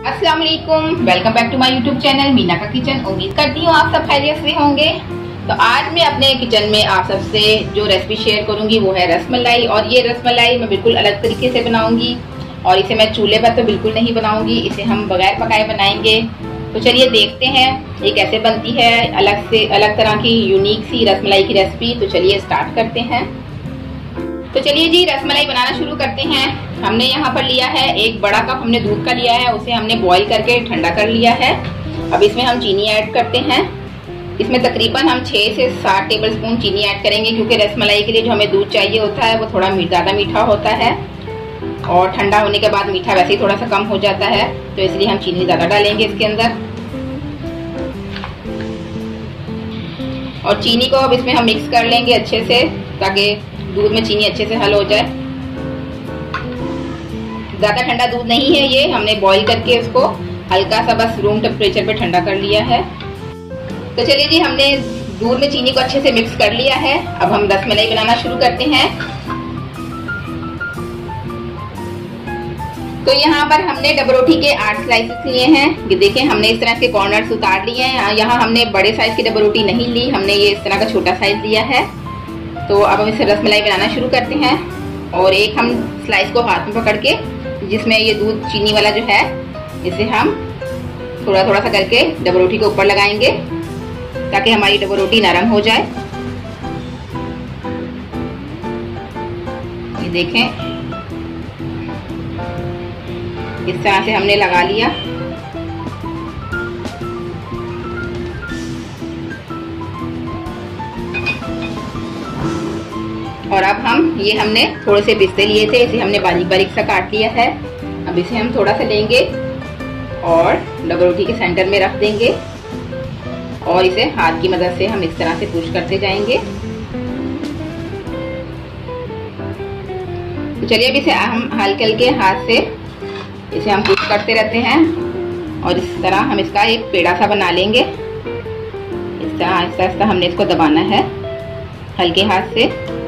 अस्सलाम वालेकुम back to my YouTube channel Meena का किचन उम्मीद करती हूँ आप सब खैरियत से होंगे। तो आज मैं अपने किचन में आप सबसे जो रेसिपी शेयर करूँगी, वो है रसमलाई। और ये रसमलाई मैं बिल्कुल अलग तरीके से बनाऊँगी। और इसे मैं चूल्हे पर तो बिल्कुल नहीं बनाऊँगी, इसे हम बगैर पकाए बनाएँगे। तो चलिए देखते हैं, ये कैसे बनती है। अलग से, अलग तरह की यूनिक सी रसमलाई की रेसिपी तो चलिए स्टार्ट करते हैं। तो चलिए जी रसमलाई बनाना शुरू करते हैं। हमने यहाँ पर लिया है एक बड़ा कप, हमने दूध का लिया है, उसे हमने बॉईल करके ठंडा कर लिया है। अब इसमें हम चीनी ऐड करते हैं। इसमें तकरीबन हम छह से सात टेबल स्पून चीनी ऐड करेंगे, क्योंकि रसमलाई के लिए जो हमें दूध चाहिए होता है, वो थोड़ा ज़्यादा मीठा होता है। और ठंडा होने के बाद मीठा वैसे ही थोड़ा सा कम हो जाता है तो इसलिए हम चीनी ज़्यादा डालेंगे इसके अंदर। और चीनी को अब इसमें हम मिक्स कर लेंगे अच्छे से, ताकि दूध में चीनी अच्छे से हल हो जाए। ज़्यादा ठंडा दूध नहीं है ये। हमने बॉईल करके उसको हल्का सा बस रूम टेम्परेचर पे ठंडा कर लिया है। तो चलिए जी, हमने दूध में चीनी को अच्छे से मिक्स कर लिया है। अब हम रस मलाई बनाना शुरू करते हैं। तो यहाँ पर हमने डबरोटी के आठ स्लाइसेस लिए हैं। ये देखें, हमने इस तरह के कॉर्नर्स उतार लिए हैं। यहाँ हमने बड़े साइज़ की डबरोटी नहीं ली। हमने ये इस तरह का छोटा साइज़ लिया है। तो अब हम इसे रसमलाई बनाना शुरू करते हैं। और एक हम स्लाइस को हाथ में पकड़ के, जिसमें ये दूध चीनी वाला जो है, इसे हम थोड़ा थोड़ा सा करके डबल रोटी के ऊपर लगाएँगे, ताकि हमारी डबल रोटी नरम हो जाए। ये देखें। इस तरह से हमने लगा लिया। और अब हम, ये हमने थोड़े से पिस्ते लिए थे, इसे हमने बारीक बारीक सा काट लिया है। अब इसे हम थोड़ा सा लेंगे और डबल रोटी के सेंटर में रख देंगे और इसे हाथ की मदद से हम इस तरह से पुश करते जाएँगे। तो चलिए अब इसे हम हल्के हल्के हाथ से इसे हम पुश करते रहते हैं और इस तरह हम इसका एक पेड़ा सा बना लेंगे। इस तरह आहिस्ता आहिस्ता हमने इसको दबाना है हल्के हाथ से।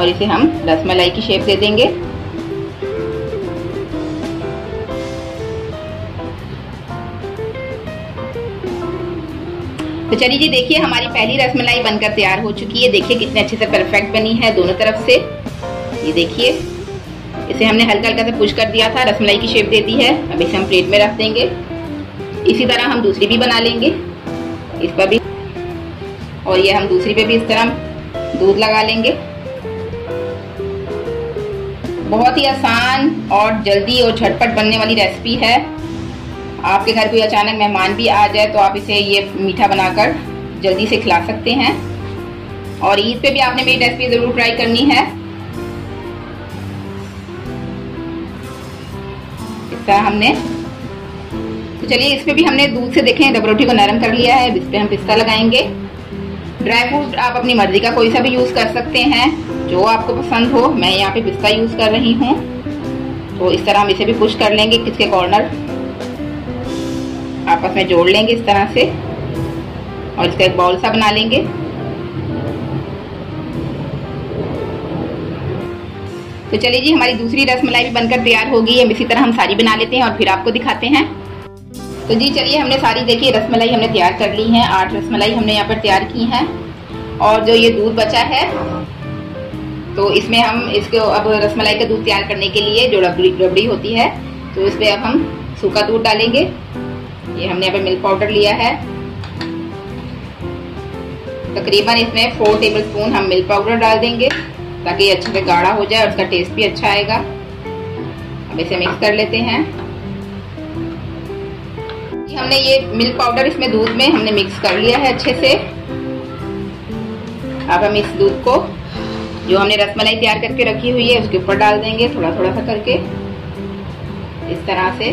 और इसे हम रसमलाई की शेप दे देंगे। तो चलिए जी, देखिए, हमारी पहली रसमलाई बनकर तैयार हो चुकी है। देखिए, कितने अच्छे से परफेक्ट बनी है दोनों तरफ़ से। ये देखिए, इसे हमने हल्का हल्का से पुश कर दिया था। रसमलाई की शेप दे दी है। अब इसे हम प्लेट में रख देंगे। इसी तरह हम दूसरी भी बना लेंगे। इस पर भी। और ये हम दूसरी पे भी इस तरह दूध लगा लेंगे। बहुत ही आसान और जल्दी और झटपट बनने वाली रेसिपी है। आपके घर कोई अचानक मेहमान भी आ जाए तो आप इसे ये मीठा बनाकर जल्दी से खिला सकते हैं। और ईद पे भी आपने मेरी रेसिपी ज़रूर ट्राई करनी है। इस तरह हमने तो चलिए, इस पे भी हमने दूध से देखें डबरोटी को नरम कर लिया है। इस पे हम पिस्ता लगाएँगे। ड्राई फ्रूट आप अपनी मर्ज़ी का कोई सा भी यूज़ कर सकते हैं। जो आपको पसंद हो, मैं यहाँ पे पिस्ता यूज़ कर रही हूँ। तो इस तरह हम इसे भी पुश कर लेंगे किसके कॉर्नर आपस में जोड़ लेंगे इस तरह से। और इसका एक बॉल सा बना लेंगे। तो चलिए जी, हमारी दूसरी रसमलाई भी बनकर तैयार होगी गई है। इसी तरह हम सारी बना लेते हैं और फिर आपको दिखाते हैं। तो जी, चलिए हमने सारी देखिए रसमलाई हमने तैयार कर ली है। आठ रसमलाई हमने यहाँ पर तैयार की हैं। और जो ये दूध बचा है तो इसमें हम इसको अब रसमलाई का दूध तैयार करने के लिए जो रबड़ी रबड़ी होती है तो इस पर अब हम सूखा दूध डालेंगे। ये हमने यहाँ मिल्क पाउडर लिया है। तकरीबन इसमें फोर टेबल स्पून हम मिल्क पाउडर डाल देंगे, ताकि ये अच्छे से गाढ़ा हो जाए और उसका टेस्ट भी अच्छा आएगा। अब इसे मिक्स कर लेते हैं। हमने ये मिल्क पाउडर इसमें दूध में हमने मिक्स कर लिया है अच्छे से। अब हम इस दूध को जो हमने रसमलाई तैयार करके रखी हुई है, उसके ऊपर डाल देंगे थोड़ा थोड़ा सा करके। इस तरह से।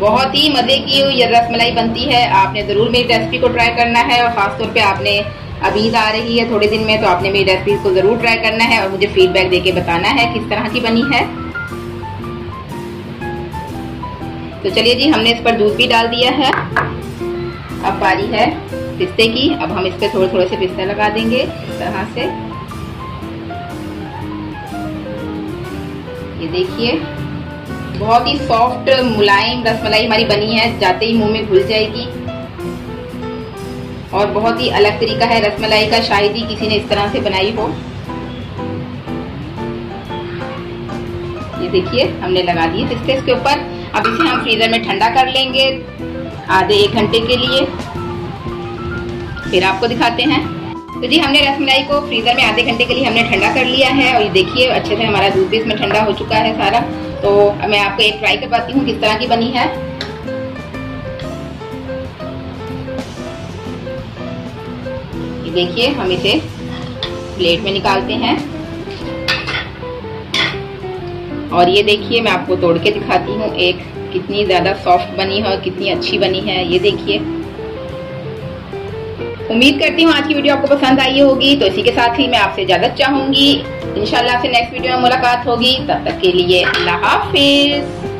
बहुत ही मज़े की ये रसमलाई बनती है। आपने ज़रूर मेरी रेसिपी को ट्राई करना है और ख़ासतौर पे आपने अभी आ रही है थोड़े दिन में तो आपने मेरी रेसिपी को ज़रूर ट्राई करना है और मुझे फीडबैक देके बताना है किस तरह की बनी है। तो चलिए जी, हमने इस पर दूध भी डाल दिया है। अब बारी है। पिस्ते की। अब हम इस पर थोड़े थोड़े से पिस्ते लगा देंगे इस तरह से। ये देखिए, बहुत ही सॉफ्ट मुलायम रसमलाई हमारी बनी है, जाते ही मुँह में घुल जाएगी। और बहुत ही अलग तरीका है रसमलाई का, शायद ही किसी ने इस तरह से बनाई हो। ये देखिए, हमने लगा दिए पिस्ते इसके ऊपर। अब इसे हम फ्रीजर में ठंडा कर लेंगे, आधे एक घंटे के लिए। फिर आपको दिखाते हैं। तो जी, हमने रसमलाई को फ्रीजर में आधे घंटे के लिए हमने ठंडा कर लिया है और ये देखिए, अच्छे से हमारा दूध भी इसमें ठंडा हो चुका है सारा। तो मैं आपको एक ट्राई करवाती हूँ किस तरह की बनी है। ये देखिए, हम इसे प्लेट में निकालते हैं। और ये देखिए, मैं आपको तोड़ के दिखाती हूँ एक कितनी ज़्यादा सॉफ्ट बनी है और कितनी अच्छी बनी है। ये देखिए। उम्मीद करती हूँ आज की वीडियो आपको पसंद आई होगी तो इसी के साथ ही मैं आपसे इजाज़त चाहूँगी। इंशाल्लाह से नेक्स्ट वीडियो में मुलाकात होगी, तब तक के लिए अल्लाह हाफिज।